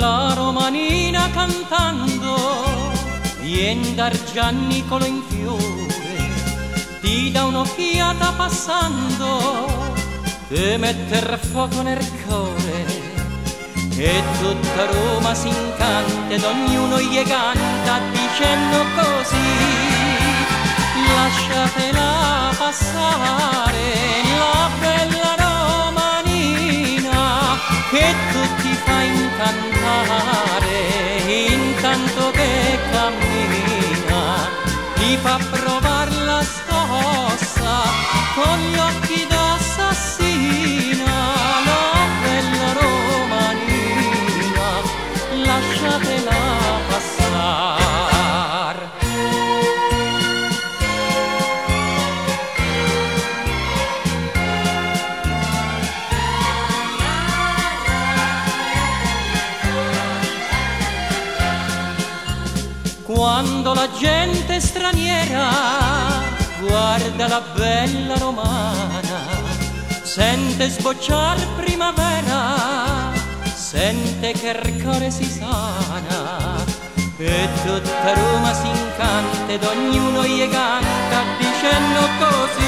la romanina cantando vien dar Giannicolo in fiore ti dà un'occhiata passando e metter fuoco nel cuore e tutta Roma si incanta ed ognuno gli canta dicendo così lasciatela passare incantare intanto che cammina ti fa provare la scossa con gli occhi d'assassina la bella romanina lasciatela quando la gente straniera guarda la bella romana, sente sbocciar primavera, sente che il cuore si sana e tutta Roma si incanta ed ognuno gli canta dicendo così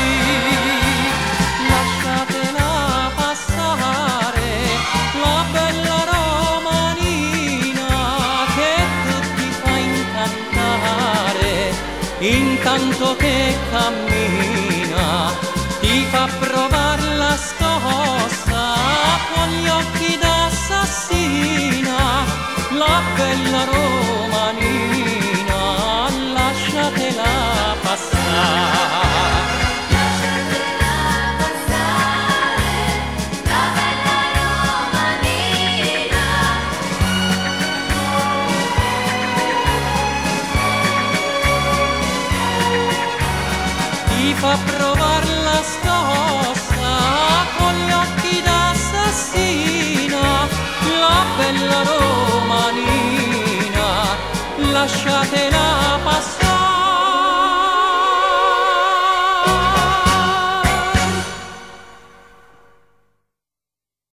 incantare intanto che cammina fa provare la scossa con gli occhi d'assassina la bella romanina. Lasciatela